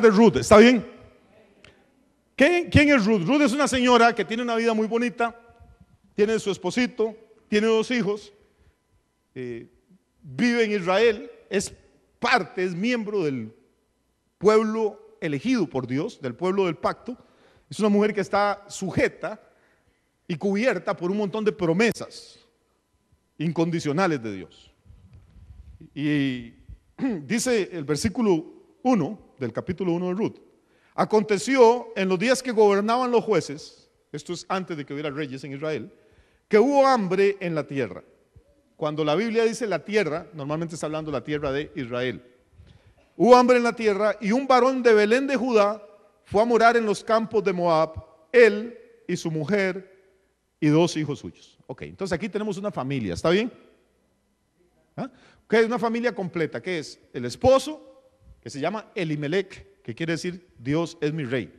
De Ruth, ¿está bien? ¿Quién es Ruth? Ruth es una señora que tiene una vida muy bonita, tiene su esposito, tiene dos hijos, eh, vive en Israel, es parte, es miembro del pueblo elegido por Dios, del pueblo del pacto. Es una mujer que está sujeta y cubierta por un montón de promesas incondicionales de Dios. Y dice el versículo 1 del capítulo 1 de Ruth. Aconteció en los días que gobernaban los jueces, esto es antes de que hubiera reyes en Israel, que hubo hambre en la tierra. Cuando la Biblia dice la tierra, normalmente está hablando de la tierra de Israel. Hubo hambre en la tierra y un varón de Belén de Judá fue a morar en los campos de Moab, él y su mujer y dos hijos suyos. Ok, entonces aquí tenemos una familia, ¿está bien? ¿Ah? es una familia completa, que es el esposo, que se llama Elimelech, que quiere decir Dios es mi rey.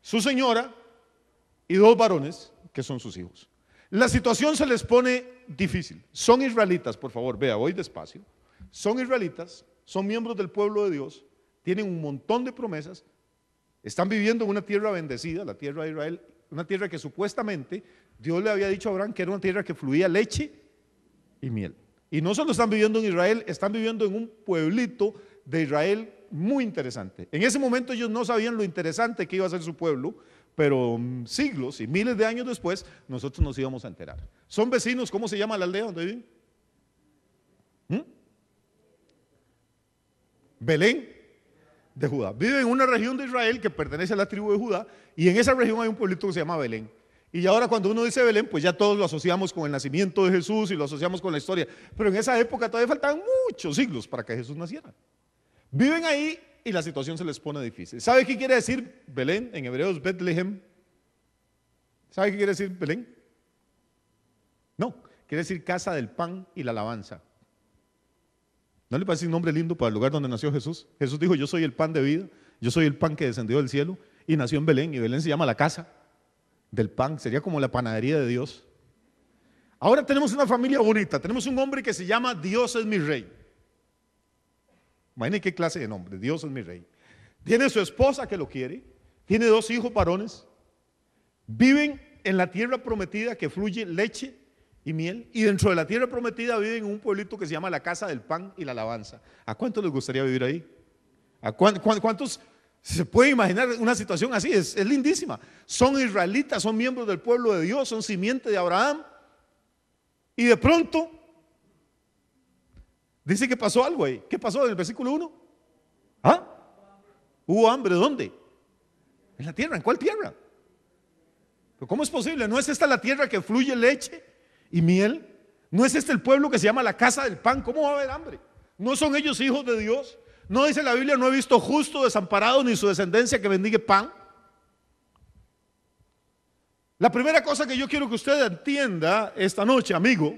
Su señora y dos varones, que son sus hijos. La situación se les pone difícil. Son israelitas, por favor, vea, voy despacio. Son israelitas, son miembros del pueblo de Dios, tienen un montón de promesas, están viviendo en una tierra bendecida, la tierra de Israel, una tierra que supuestamente Dios le había dicho a Abraham que era una tierra que fluía leche y miel. Y no solo están viviendo en Israel, están viviendo en un pueblito de Israel muy interesante. En ese momento ellos no sabían lo interesante que iba a ser su pueblo, pero mm, siglos y miles de años después nosotros nos íbamos a enterar. Son vecinos, ¿cómo se llama la aldea donde viven? ¿Mm? Belén de Judá. Viven en una región de Israel que pertenece a la tribu de Judá y en esa región hay un pueblito que se llama Belén. Y ahora cuando uno dice Belén, pues ya todos lo asociamos con el nacimiento de Jesús y lo asociamos con la historia. Pero en esa época todavía faltaban muchos siglos para que Jesús naciera. Viven ahí y la situación se les pone difícil. ¿Sabe qué quiere decir Belén? En hebreos, Bethlehem. ¿Sabe qué quiere decir Belén? No, quiere decir casa del pan y la alabanza. ¿No le parece un nombre lindo para el lugar donde nació Jesús? Jesús dijo, yo soy el pan de vida, yo soy el pan que descendió del cielo y nació en Belén y Belén se llama la casa del pan, sería como la panadería de Dios. Ahora tenemos una familia bonita, tenemos un hombre que se llama Dios es mi rey. Imagínense qué clase de nombre, Dios es mi rey. Tiene su esposa que lo quiere, tiene dos hijos varones, viven en la tierra prometida que fluye leche y miel, y dentro de la tierra prometida viven en un pueblito que se llama la casa del pan y la alabanza. ¿A cuántos les gustaría vivir ahí? ¿A cuántos se puede imaginar una situación así? Es, es lindísima. Son israelitas, son miembros del pueblo de Dios, son simiente de Abraham, y de pronto Dice que pasó algo ahí. ¿Qué pasó en el versículo 1? ¿Ah? ¿Hubo hambre? ¿Dónde? En la tierra. ¿En cuál tierra? ¿Pero ¿Cómo es posible? ¿No es esta la tierra que fluye leche y miel? ¿No es este el pueblo que se llama la casa del pan? ¿Cómo va a haber hambre? ¿No son ellos hijos de Dios? ¿No dice la Biblia, no he visto justo desamparado ni su descendencia que bendiga pan? La primera cosa que yo quiero que usted entienda esta noche, amigo,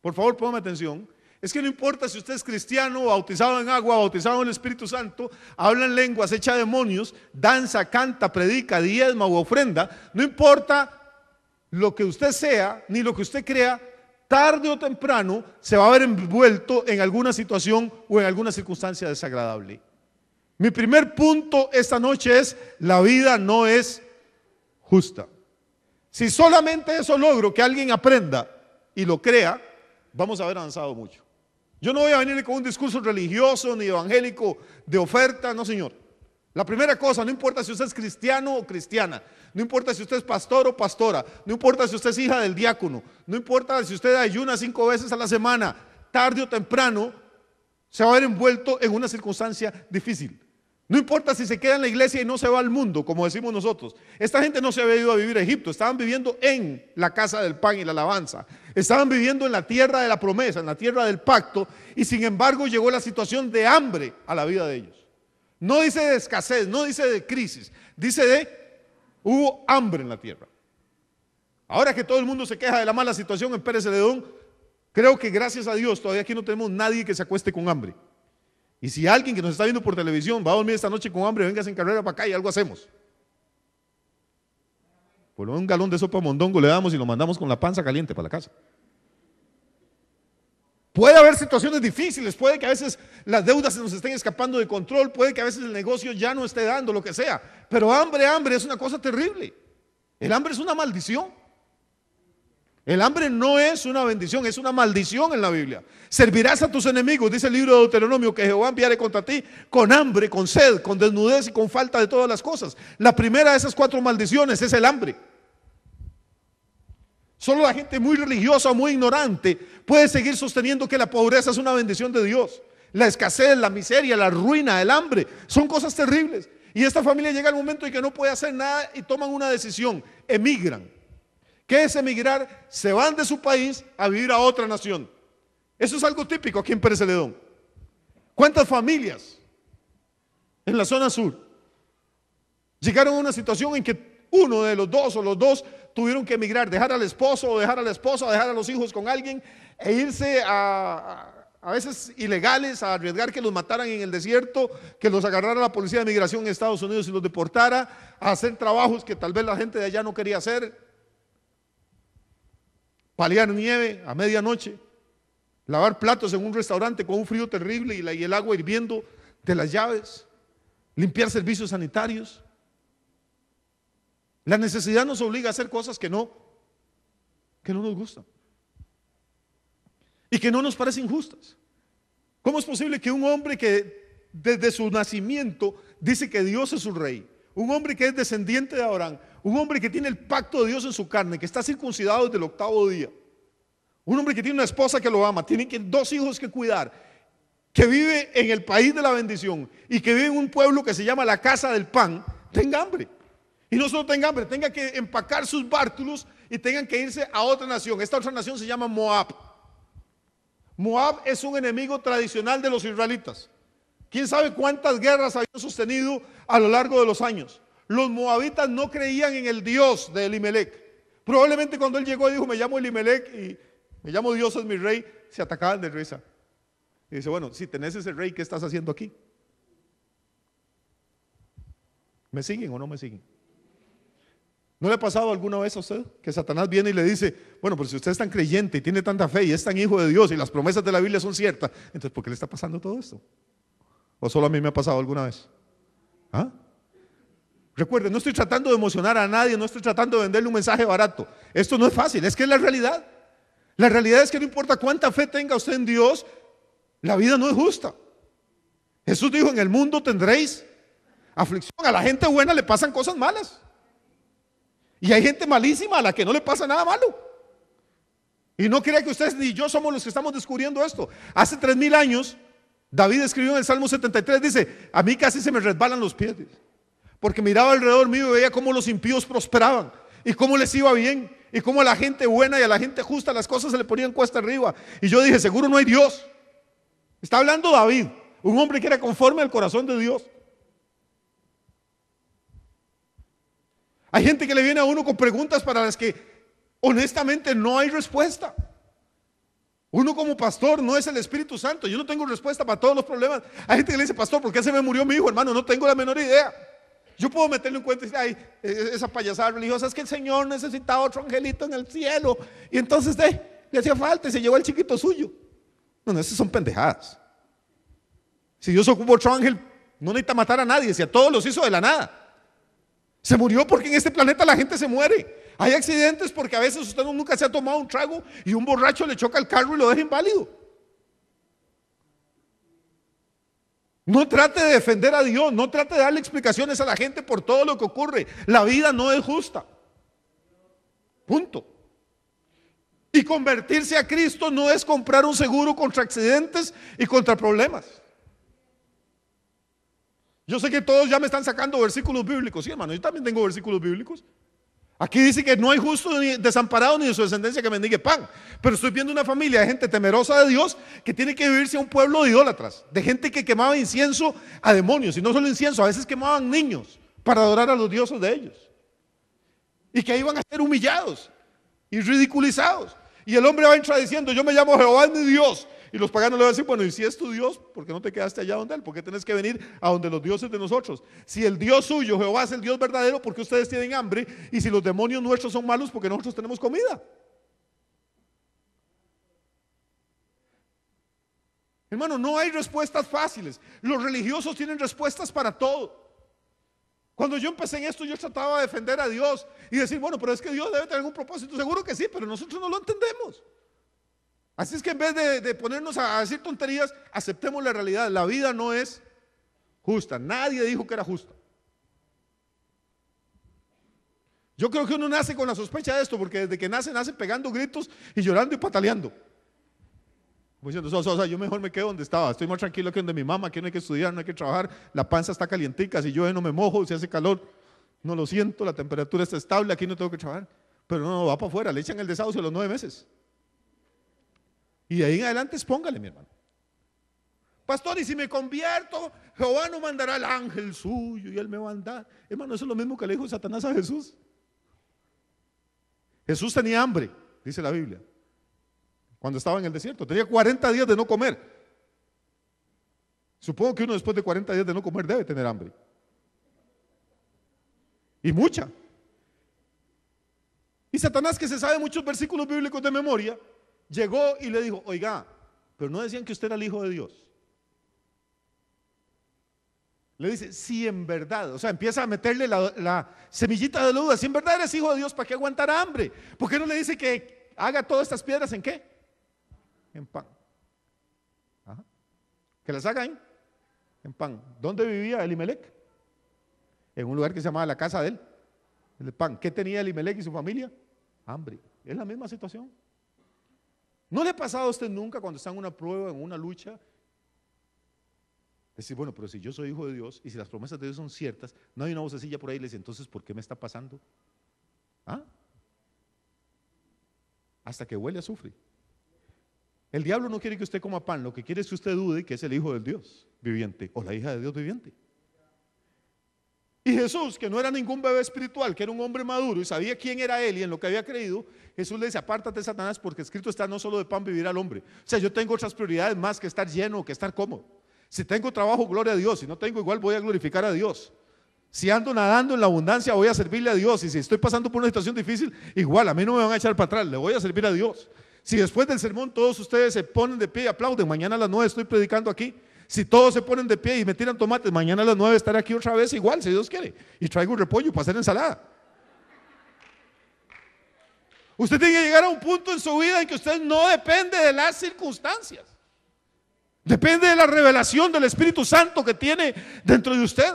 por favor, póngame atención, es que no importa si usted es cristiano, bautizado en agua, bautizado en el Espíritu Santo, habla en lenguas, echa demonios, danza, canta, predica, diezma o ofrenda, no importa lo que usted sea ni lo que usted crea, tarde o temprano se va a ver envuelto en alguna situación o en alguna circunstancia desagradable. Mi primer punto esta noche es, la vida no es justa. Si solamente eso logro que alguien aprenda y lo crea, vamos a haber avanzado mucho. Yo no voy a venir con un discurso religioso ni evangélico de oferta, no señor. La primera cosa, no importa si usted es cristiano o cristiana, no importa si usted es pastor o pastora, no importa si usted es hija del diácono, no importa si usted ayuna cinco veces a la semana, tarde o temprano se va a ver envuelto en una circunstancia difícil. No importa si se queda en la iglesia y no se va al mundo, como decimos nosotros. Esta gente no se había ido a vivir a Egipto, estaban viviendo en la casa del pan y la alabanza. Estaban viviendo en la tierra de la promesa, en la tierra del pacto, y sin embargo llegó la situación de hambre a la vida de ellos. No dice de escasez, no dice de crisis, dice de hubo hambre en la tierra. Ahora que todo el mundo se queja de la mala situación en Pérez Celedón, creo que gracias a Dios todavía aquí no tenemos nadie que se acueste con hambre. Y si alguien que nos está viendo por televisión va a dormir esta noche con hambre, venga en carrera para acá y algo hacemos. Por un galón de sopa mondongo le damos y lo mandamos con la panza caliente para la casa. Puede haber situaciones difíciles, puede que a veces las deudas se nos estén escapando de control, puede que a veces el negocio ya no esté dando lo que sea, pero hambre, hambre es una cosa terrible. El hambre es una maldición. El hambre no es una bendición, es una maldición en la Biblia. Servirás a tus enemigos, dice el libro de Deuteronomio, que Jehová enviaré contra ti con hambre, con sed, con desnudez y con falta de todas las cosas. La primera de esas cuatro maldiciones es el hambre. Solo la gente muy religiosa o muy ignorante puede seguir sosteniendo que la pobreza es una bendición de Dios. La escasez, la miseria, la ruina, el hambre, son cosas terribles. Y esta familia llega al momento en que no puede hacer nada y toman una decisión, emigran. ¿Qué es emigrar? Se van de su país a vivir a otra nación. Eso es algo típico aquí en Pérez Celedón. ¿Cuántas familias en la zona sur llegaron a una situación en que uno de los dos o los dos tuvieron que emigrar, dejar al esposo o dejar a la esposa dejar a los hijos con alguien e irse a, a veces ilegales, a arriesgar que los mataran en el desierto, que los agarrara la policía de migración en Estados Unidos y los deportara, a hacer trabajos que tal vez la gente de allá no quería hacer, paliar nieve a medianoche, lavar platos en un restaurante con un frío terrible y, el agua hirviendo de las llaves, limpiar servicios sanitarios. La necesidad nos obliga a hacer cosas que no, que no nos gustan y que no nos parecen justas. ¿Cómo es posible que un hombre que desde su nacimiento dice que Dios es su rey, un hombre que es descendiente de Abraham, un hombre que tiene el pacto de Dios en su carne, que está circuncidado desde el octavo día. Un hombre que tiene una esposa que lo ama, tiene dos hijos que cuidar, que vive en el país de la bendición y que vive en un pueblo que se llama la casa del pan, tenga hambre. Y no solo tenga hambre, tenga que empacar sus bártulos y tengan que irse a otra nación. Esta otra nación se llama Moab. Moab es un enemigo tradicional de los israelitas. ¿Quién sabe cuántas guerras habían sostenido a lo largo de los años? Los moabitas no creían en el Dios de Elimelech. Probablemente cuando él llegó dijo, me llamo Elimelech y me llamo Dios es mi rey, se atacaban de risa. Y dice, bueno, si tenés ese rey, ¿qué estás haciendo aquí? ¿Me siguen o no me siguen? ¿No le ha pasado alguna vez a usted que Satanás viene y le dice, bueno, pero si usted es tan creyente y tiene tanta fe y es tan hijo de Dios y las promesas de la Biblia son ciertas, entonces ¿por qué le está pasando todo esto? ¿O solo a mí me ha pasado alguna vez? ¿Ah? Recuerden, no estoy tratando de emocionar a nadie, no estoy tratando de venderle un mensaje barato. Esto no es fácil, es que es la realidad. La realidad es que no importa cuánta fe tenga usted en Dios, la vida no es justa. Jesús dijo, en el mundo tendréis aflicción. A la gente buena le pasan cosas malas. Y hay gente malísima a la que no le pasa nada malo. Y no crea que ustedes ni yo somos los que estamos descubriendo esto. Hace tres mil años, David escribió en el Salmo 73, dice, a mí casi se me resbalan los pies porque miraba alrededor mío y veía cómo los impíos prosperaban y cómo les iba bien y cómo a la gente buena y a la gente justa las cosas se le ponían cuesta arriba. Y yo dije, seguro no hay Dios. Está hablando David, un hombre que era conforme al corazón de Dios. Hay gente que le viene a uno con preguntas para las que honestamente no hay respuesta. Uno como pastor no es el Espíritu Santo. Yo no tengo respuesta para todos los problemas. Hay gente que le dice, pastor, ¿por qué se me murió mi hijo, hermano? No tengo la menor idea. Yo puedo meterle un cuento y decir, ay, e-, e-, esa payasada religiosa es que el Señor necesitaba otro angelito en el cielo. Y entonces de, le hacía falta y se llevó al chiquito suyo. No, no, esas son pendejadas. Si Dios ocupa otro ángel, no necesita matar a nadie, si a todos los hizo de la nada. Se murió porque en este planeta la gente se muere. Hay accidentes porque a veces usted nunca se ha tomado un trago y un borracho le choca el carro y lo deja inválido. No trate de defender a Dios, no trate de darle explicaciones a la gente por todo lo que ocurre. La vida no es justa. Punto. Y convertirse a Cristo no es comprar un seguro contra accidentes y contra problemas. Yo sé que todos ya me están sacando versículos bíblicos, sí hermano, yo también tengo versículos bíblicos. Aquí dice que no hay justo ni desamparado ni de su descendencia que mendigue pan. Pero estoy viendo una familia de gente temerosa de Dios que tiene que vivirse a un pueblo de idólatras, de gente que quemaba incienso a demonios, y no solo incienso, a veces quemaban niños para adorar a los dioses de ellos. Y que iban a ser humillados y ridiculizados. Y el hombre va a entrar diciendo, yo me llamo Jehová mi Dios, y los paganos le van a decir, bueno, ¿y si es tu Dios? ¿Por qué no te quedaste allá donde Él? ¿Por qué tenés que venir a donde los dioses de nosotros? Si el Dios suyo, Jehová, es el Dios verdadero, ¿por qué ustedes tienen hambre? Y si los demonios nuestros son malos, porque nosotros tenemos comida? Hermano, no hay respuestas fáciles. Los religiosos tienen respuestas para todo. Cuando yo empecé en esto, yo trataba de defender a Dios y decir, bueno, pero es que Dios debe tener algún propósito. Seguro que sí, pero nosotros no lo entendemos. Así es que en vez de, ponernos a, decir tonterías, aceptemos la realidad. La vida no es justa. Nadie dijo que era justa. Yo creo que uno nace con la sospecha de esto, porque desde que nace, nace pegando gritos y llorando y pataleando. Diciendo, o sea, yo mejor me quedo donde estaba, estoy más tranquilo que donde mi mamá, aquí no hay que estudiar, no hay que trabajar, la panza está calientica, si yo no me mojo, si hace calor, no lo siento, la temperatura está estable, aquí no tengo que trabajar. Pero no, va para afuera, le echan el desahucio a los nueve meses. Y de ahí en adelante expóngale, mi hermano. Pastor, y si me convierto, Jehová no mandará al ángel suyo y él me va a andar. Hermano, eso es lo mismo que le dijo Satanás a Jesús. Jesús tenía hambre, dice la Biblia, cuando estaba en el desierto. Tenía 40 días de no comer. Supongo que uno después de 40 días de no comer debe tener hambre. Y mucha. Y Satanás, que se sabe muchos versículos bíblicos de memoria, llegó y le dijo, oiga, pero no decían que usted era el Hijo de Dios. Le dice, si en verdad, o sea, empieza a meterle la, semillita de duda, si en verdad eres hijo de Dios, ¿para qué aguantar hambre? ¿Por qué no le dice que haga todas estas piedras en qué? En pan. Que las haga en, en pan. ¿Dónde vivía Elimelech? En un lugar que se llamaba la casa de él. El pan. ¿Qué tenía Elimelech y su familia? Hambre. Es la misma situación. ¿No le ha pasado a usted nunca cuando está en una prueba, en una lucha, Decir, bueno, pero si yo soy hijo de Dios y si las promesas de Dios son ciertas, no hay una vocecilla por ahí y le dice, entonces, ¿por qué me está pasando? ¿Ah? Hasta que huele a sufrir. El diablo no quiere que usted coma pan, lo que quiere es que usted dude que es el hijo del Dios viviente o la hija de Dios viviente. Y Jesús, que no era ningún bebé espiritual, que era un hombre maduro y sabía quién era él y en lo que había creído, Jesús le dice, apártate Satanás porque escrito está no solo de pan vivir al hombre. O sea, yo tengo otras prioridades más que estar lleno, que estar cómodo. Si tengo trabajo, gloria a Dios. Si no tengo, igual voy a glorificar a Dios. Si ando nadando en la abundancia, voy a servirle a Dios. Y si estoy pasando por una situación difícil, igual a mí no me van a echar para atrás, le voy a servir a Dios. Si después del sermón todos ustedes se ponen de pie y aplauden, mañana a las nueve estoy predicando aquí. Si todos se ponen de pie y me tiran tomates, mañana a las nueve estaré aquí otra vez igual, si Dios quiere. Y traigo un repollo para hacer ensalada. Usted tiene que llegar a un punto en su vida en que usted no depende de las circunstancias. Depende de la revelación del Espíritu Santo que tiene dentro de usted.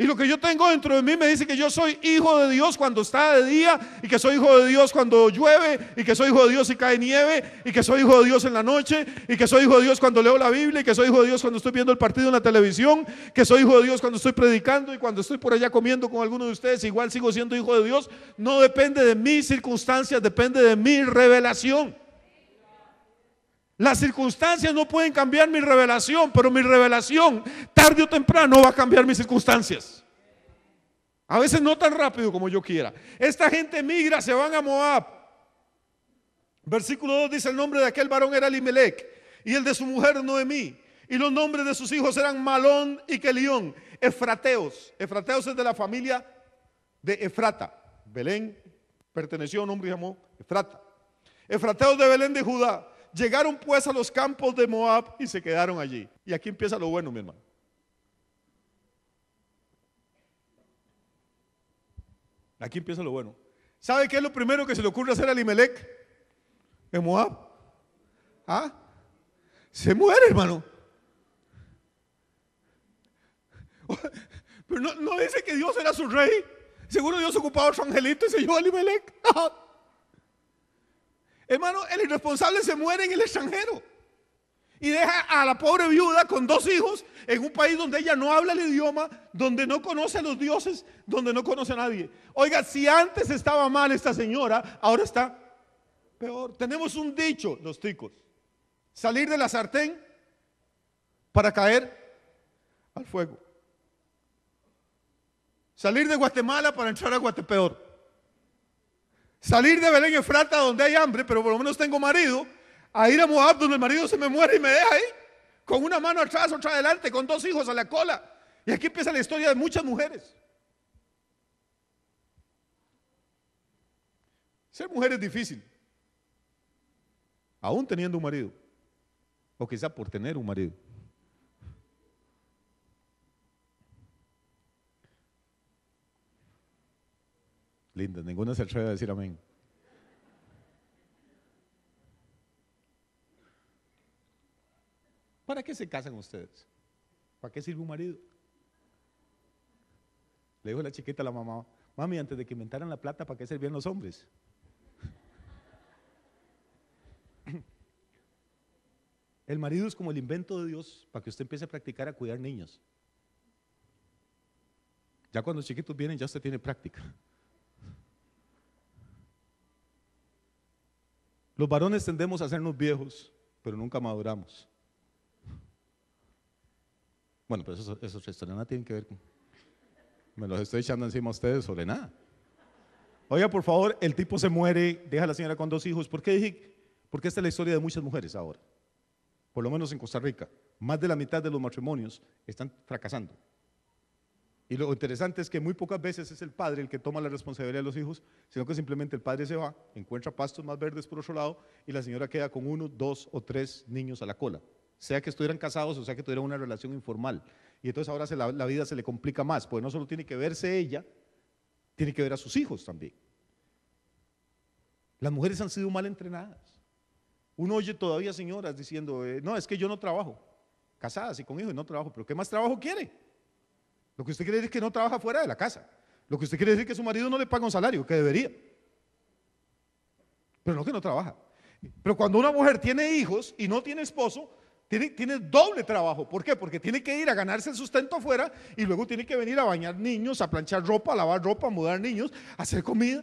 Y lo que yo tengo dentro de mí me dice que yo soy hijo de Dios cuando está de día, y que soy hijo de Dios cuando llueve, y que soy hijo de Dios si cae nieve, y que soy hijo de Dios en la noche, y que soy hijo de Dios cuando leo la Biblia, y que soy hijo de Dios cuando estoy viendo el partido en la televisión, que soy hijo de Dios cuando estoy predicando y cuando estoy por allá comiendo con alguno de ustedes, igual sigo siendo hijo de Dios. No depende de mis circunstancias, depende de mi revelación. Las circunstancias no pueden cambiar mi revelación, pero mi revelación tarde o temprano va a cambiar mis circunstancias. A veces no tan rápido como yo quiera. Esta gente migra, se van a Moab. Versículo 2 dice el nombre de aquel varón era Elimelech y el de su mujer Noemí. Y los nombres de sus hijos eran Malón y Kelión, Efrateos. Efrateos es de la familia de Efrata. Belén perteneció a un hombre llamado Efrata. Efrateos de Belén de Judá. Llegaron pues a los campos de Moab y se quedaron allí. Y aquí empieza lo bueno, mi hermano. Aquí empieza lo bueno. ¿Sabe qué es lo primero que se le ocurre hacer a Limelec en Moab? ¿Ah? Se muere, hermano. Pero no, dice que Dios era su rey. Seguro Dios ocupaba a su angelito y se llevó a Limelec. Hermano, el irresponsable se muere en el extranjero y deja a la pobre viuda con dos hijos en un país donde ella no habla el idioma, donde no conoce a los dioses, donde no conoce a nadie. Oiga, si antes estaba mal esta señora, ahora está peor. Tenemos un dicho, los ticos, salir de la sartén para caer al fuego. Salir de Guatemala para entrar a Guatepeor. Salir de Belén Efrata donde hay hambre, pero por lo menos tengo marido, a ir a Moab donde el marido se me muere y me deja ahí, con una mano atrás, otra adelante, con dos hijos a la cola. Y aquí empieza la historia de muchas mujeres. Ser mujer es difícil, aún teniendo un marido. O quizá por tener un marido. Linda, ninguna se atreve a decir amén. ¿Para qué se casan ustedes? ¿Para qué sirve un marido? Le dijo la chiquita a la mamá, mami, antes de que inventaran la plata, ¿para qué servían los hombres? El marido es como el invento de Dios para que usted empiece a practicar a cuidar niños. Ya cuando los chiquitos vienen, ya usted tiene práctica. Los varones tendemos a hacernos viejos, pero nunca maduramos. Bueno, pero eso, eso es historia, nada tiene que ver con... Me los estoy echando encima a ustedes sobre nada. Oiga, por favor, el tipo se muere, deja a la señora con dos hijos. ¿Por qué dije? Porque esta es la historia de muchas mujeres ahora por lo menos en Costa Rica, más de la mitad de los matrimonios están fracasando. Y lo interesante es que muy pocas veces es el padre el que toma la responsabilidad de los hijos, sino que simplemente el padre se va, encuentra pastos más verdes por otro lado y la señora queda con uno, dos o tres niños a la cola, sea que estuvieran casados o sea que tuvieran una relación informal. Y entonces ahora la, vida se le complica más, porque no solo tiene que verse ella, tiene que ver a sus hijos también. Las mujeres han sido mal entrenadas. Uno oye todavía señoras diciendo, eh, no, es que yo no trabajo, casadas y con hijos no trabajo, pero ¿qué más trabajo quiere? Lo que usted quiere decir es que no trabaja fuera de la casa. Lo que usted quiere decir es que su marido no le paga un salario, que debería. Pero no que no trabaja. Pero cuando una mujer tiene hijos y no tiene esposo, tiene, tiene, doble trabajo. ¿Por qué? Porque tiene que ir a ganarse el sustento afuera y luego tiene que venir a bañar niños, a planchar ropa, a lavar ropa, a mudar niños, a hacer comida.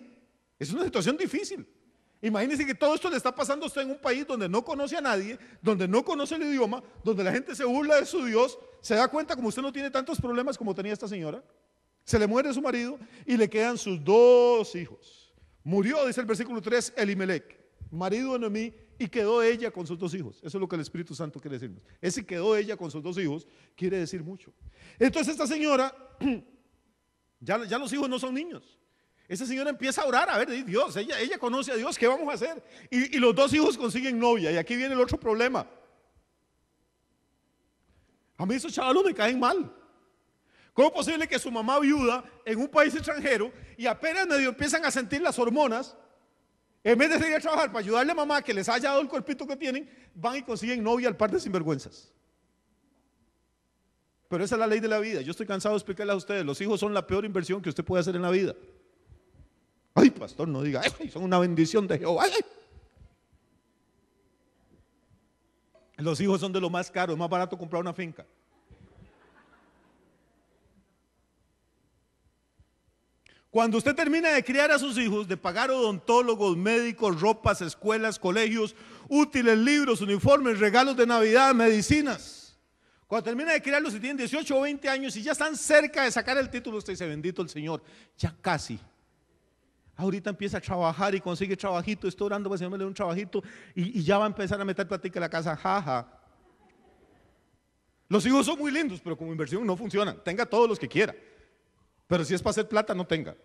Es una situación difícil. Imagínense que todo esto le está pasando a usted en un país donde no conoce a nadie, donde no conoce el idioma, donde la gente se burla de su Dios, se da cuenta como usted no tiene tantos problemas como tenía esta señora, se le muere su marido y le quedan sus dos hijos. Murió, dice el versículo 3, Elimelech, marido de mí y quedó ella con sus dos hijos. Eso es lo que el Espíritu Santo quiere decirnos. Ese quedó ella con sus dos hijos quiere decir mucho. Entonces esta señora, ya los hijos no son niños. Esa señora empieza a orar, a ver, Dios, ella, conoce a Dios, ¿qué vamos a hacer? Y, los dos hijos consiguen novia, y aquí viene el otro problema. A mí esos chavalos me caen mal. ¿Cómo es posible que su mamá viuda en un país extranjero y apenas medio empiezan a sentir las hormonas, en vez de seguir a trabajar para ayudarle a mamá que les haya dado el cuerpito que tienen, van y consiguen novia al par de sinvergüenzas? Pero esa es la ley de la vida. Yo estoy cansado de explicarle a ustedes, los hijos son la peor inversión que usted puede hacer en la vida. Ay, pastor, no diga, son una bendición de Jehová. Los hijos son de lo más caro, es más barato comprar una finca. Cuando usted termina de criar a sus hijos, de pagar odontólogos, médicos, ropas, escuelas, colegios, útiles, libros, uniformes, regalos de Navidad, medicinas. Cuando termina de criarlos y tienen 18 o 20 años y ya están cerca de sacar el título, usted dice, bendito el Señor, ya casi ahorita empieza a trabajar y consigue trabajito, estoy orando para que un trabajito y, ya va a empezar a meter platica en la casa, jaja. Los hijos son muy lindos, pero como inversión no funcionan. Tenga todos los que quiera. Pero si es para hacer plata, no tenga.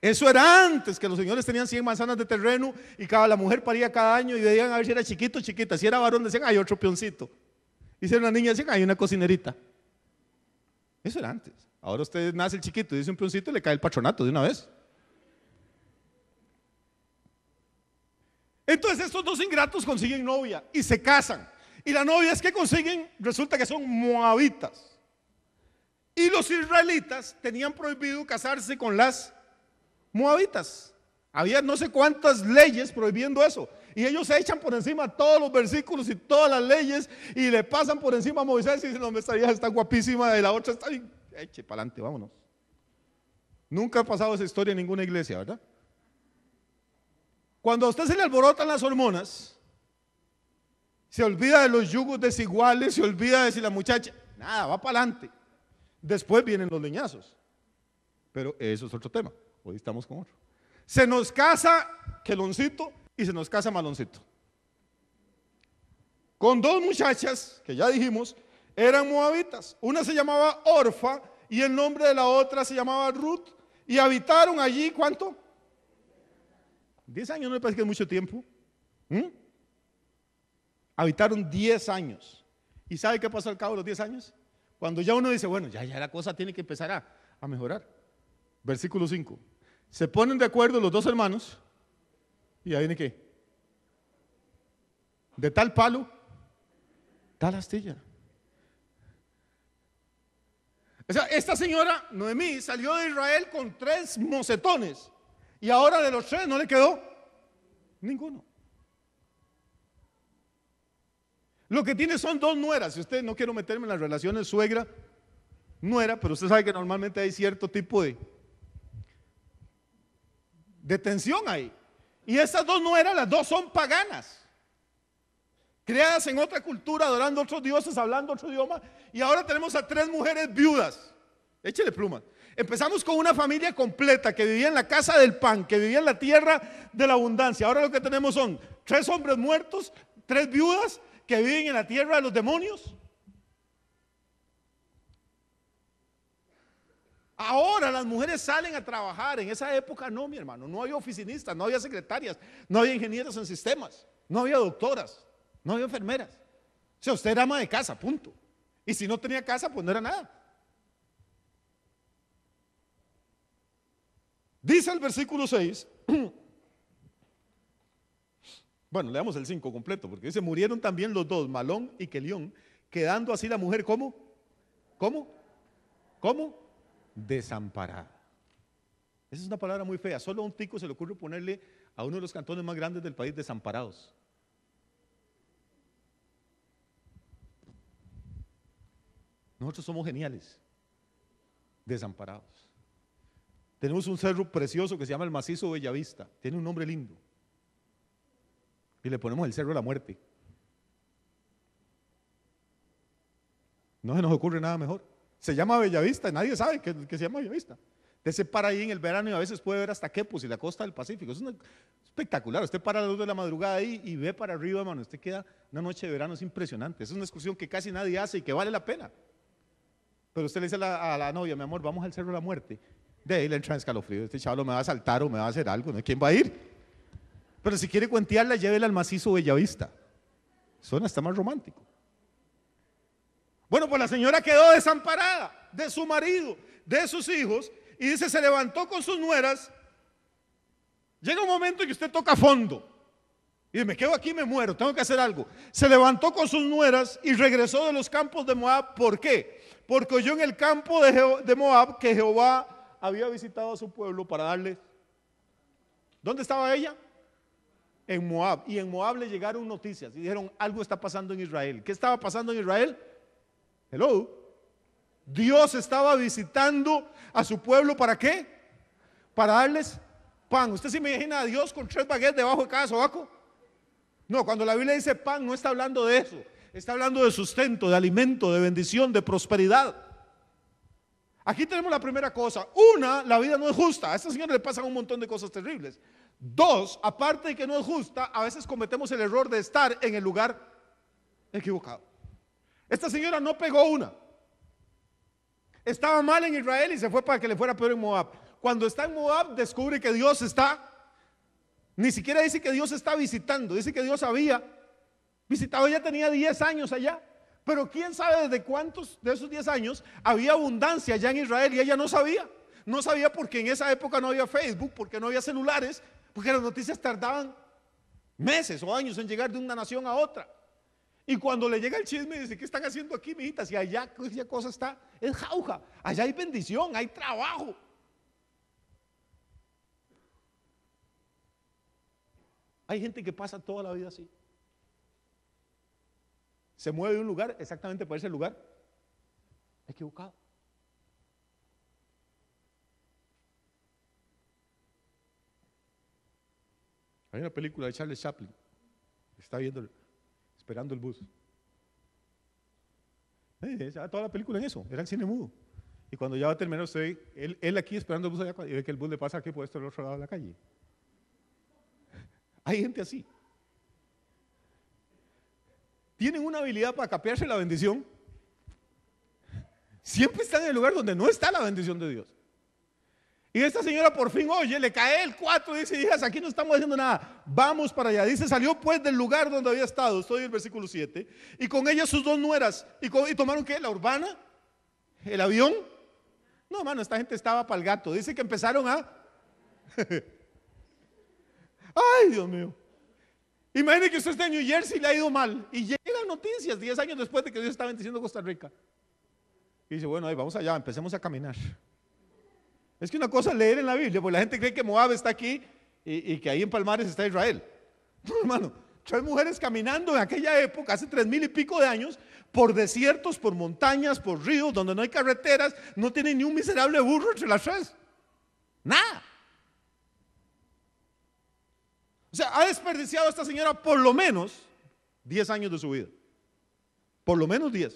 Eso era antes que los señores tenían 100 manzanas de terreno y cada la mujer paría cada año y veían a ver si era chiquito o chiquita. Si era varón, decían, hay otro peoncito. Y si era una niña, decían, hay una cocinerita. Eso era antes. Ahora usted nace el chiquito dice un peoncito y le cae el patronato de una vez. Entonces estos dos ingratos consiguen novia y se casan. Y la novia es que consiguen, resulta que son moabitas. Y los israelitas tenían prohibido casarse con las moabitas. Había no sé cuántas leyes prohibiendo eso. Y ellos se echan por encima todos los versículos y todas las leyes y le pasan por encima a Moisés y dicen, no, esta vieja está guapísima y la otra está bien. Eche para adelante, vámonos. Nunca ha pasado esa historia en ninguna iglesia, ¿verdad? Cuando a usted se le alborotan las hormonas, se olvida de los yugos desiguales, se olvida de si la muchacha, nada, va para adelante. Después vienen los leñazos. Pero eso es otro tema. Hoy estamos con otro. Se nos casa queloncito y se nos casa maloncito. Con dos muchachas, que ya dijimos, eran moabitas. Una se llamaba Orfa y el nombre de la otra se llamaba Ruth. Y habitaron allí, ¿cuánto? 10 años no me parece que es mucho tiempo. ¿Mm? Habitaron 10 años. ¿Y sabe qué pasó al cabo de los 10 años? Cuando ya uno dice, bueno, ya, ya la cosa tiene que empezar a, a mejorar. Versículo 5. Se ponen de acuerdo los dos hermanos y ahí viene qué. De tal palo, tal astilla. O sea, esta señora, Noemí, salió de Israel con tres mocetones. Y ahora de los tres no le quedó ninguno. Lo que tiene son dos nueras. Si usted no quiero meterme en las relaciones suegra, nuera, pero usted sabe que normalmente hay cierto tipo de, de tensión ahí. Y estas dos nueras, las dos son paganas. Creadas en otra cultura, adorando a otros dioses, hablando otro idioma. Y ahora tenemos a tres mujeres viudas. Échele pluma. Empezamos con una familia completa que vivía en la casa del pan, que vivía en la tierra de la abundancia. Ahora lo que tenemos son tres hombres muertos, tres viudas que viven en la tierra de los demonios. Ahora las mujeres salen a trabajar. En esa época no, mi hermano. No había oficinistas, no había secretarias, no había ingenieros en sistemas, no había doctoras, no había enfermeras. O sea, usted era ama de casa, punto. Y si no tenía casa, pues no era nada. Dice el versículo 6. Bueno, leamos el 5 completo, porque dice, murieron también los dos, Malón y Kelión, quedando así la mujer, ¿cómo? ¿Cómo? ¿Cómo? Desamparada. Esa es una palabra muy fea. Solo a un tico se le ocurre ponerle a uno de los cantones más grandes del país desamparados. Nosotros somos geniales, desamparados. Tenemos un cerro precioso que se llama el Macizo Bellavista. Tiene un nombre lindo y le ponemos el cerro de la muerte. No se nos ocurre nada mejor. Se llama Bellavista, nadie sabe que, se llama Bellavista. Usted se para ahí en el verano y a veces puede ver hasta Quepos y la costa del Pacífico. Es espectacular. Usted para a las luz de la madrugada ahí y ve para arriba, hermano. Usted queda una noche de verano, es impresionante. Es una excursión que casi nadie hace y que vale la pena. Pero usted le dice a la, novia, mi amor, vamos al Cerro de la Muerte. De ahí le entra en escalofrío. Este chaval me va a saltar o me va a hacer algo. ¿no? ¿Quién va a ir? Pero si quiere cuentearla, llévela al macizo Bellavista. Suena hasta más romántico. Bueno, pues la señora quedó desamparada de su marido, de sus hijos, y dice, se levantó con sus nueras. Llega un momento en que usted toca fondo. Y me quedo aquí me muero, tengo que hacer algo. Se levantó con sus nueras y regresó de los campos de Moab. ¿Por qué? Porque oyó en el campo de Moab que Jehová había visitado a su pueblo para darle... ¿Dónde estaba ella? en Moab. Y en Moab le llegaron noticias y dijeron, algo está pasando en Israel. ¿Qué estaba pasando en Israel? Hello. Dios estaba visitando a su pueblo para qué? Para darles pan. ¿Usted se imagina a Dios con tres baguettes debajo de cada sobaco? No, cuando la Biblia dice pan no está hablando de eso. Está hablando de sustento, de alimento, de bendición, de prosperidad. Aquí tenemos la primera cosa. Una, la vida no es justa. A esta señora le pasan un montón de cosas terribles. Dos, aparte de que no es justa, a veces cometemos el error de estar en el lugar equivocado. Esta señora no pegó una. Estaba mal en Israel y se fue para que le fuera peor en Moab. Cuando está en Moab descubre que Dios está, ni siquiera dice que Dios está visitando, dice que Dios había visitado, ella tenía 10 años allá. Pero quién sabe desde cuántos de esos 10 años había abundancia allá en Israel y ella no sabía. No sabía porque en esa época no había Facebook, porque no había celulares, porque las noticias tardaban meses o años en llegar de una nación a otra. Y cuando le llega el chisme, dice, ¿qué están haciendo aquí, mijita? Si allá ya cosa está, es jauja. Allá hay bendición, hay trabajo. Hay gente que pasa toda la vida así. Se mueve de un lugar exactamente para ese lugar equivocado. Hay una película de Charles Chaplin. Está viendo, esperando el bus. Eh, toda la película en eso, era el cine mudo. Y cuando ya va a terminar usted, él, él aquí esperando el bus allá y ve que el bus le pasa aquí por este otro lado de la calle. Hay gente así. Tienen una habilidad para capearse la bendición. Siempre están en el lugar donde no está la bendición de Dios. Y esta señora por fin oye, le cae el 4 y dice, hijas, aquí no estamos haciendo nada, vamos para allá. Dice, salió pues del lugar donde había estado, estoy en el versículo 7, y con ella sus dos nueras. ¿Y, tomaron qué? ¿La urbana? ¿El avión? No, hermano, esta gente estaba para el gato. Dice que empezaron a... Ay, Dios mío. Imagine que usted está en New Jersey y le ha ido mal. Y llegan noticias 10 años después de que Dios está bendiciendo Costa Rica. Y dice, bueno, ahí vamos allá, empecemos a caminar. Es que una cosa es leer en la Biblia, porque la gente cree que Moab está aquí y, que ahí en Palmares está Israel. No, hermano, tres mujeres caminando en aquella época, hace tres mil y pico de años, por desiertos, por montañas, por ríos, donde no hay carreteras, no tienen ni un miserable burro entre las tres. Nada. O sea, ha desperdiciado esta señora por lo menos 10 años de su vida. Por lo menos 10.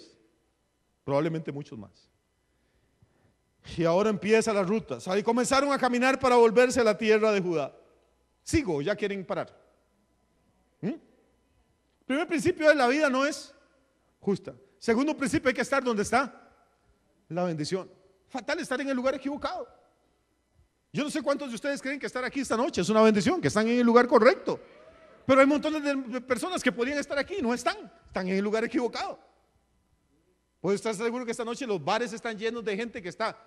Probablemente muchos más. Y ahora empieza la ruta. Y comenzaron a caminar para volverse a la tierra de Judá. Sigo, ya quieren parar. ¿Mm? Primer principio de la vida no es justa. Segundo principio hay que estar donde está la bendición. Fatal estar en el lugar equivocado. Yo no sé cuántos de ustedes creen que estar aquí esta noche es una bendición, que están en el lugar correcto. Pero hay montones de personas que podrían estar aquí y no están, están en el lugar equivocado. Puede estar seguro que esta noche los bares están llenos de gente que está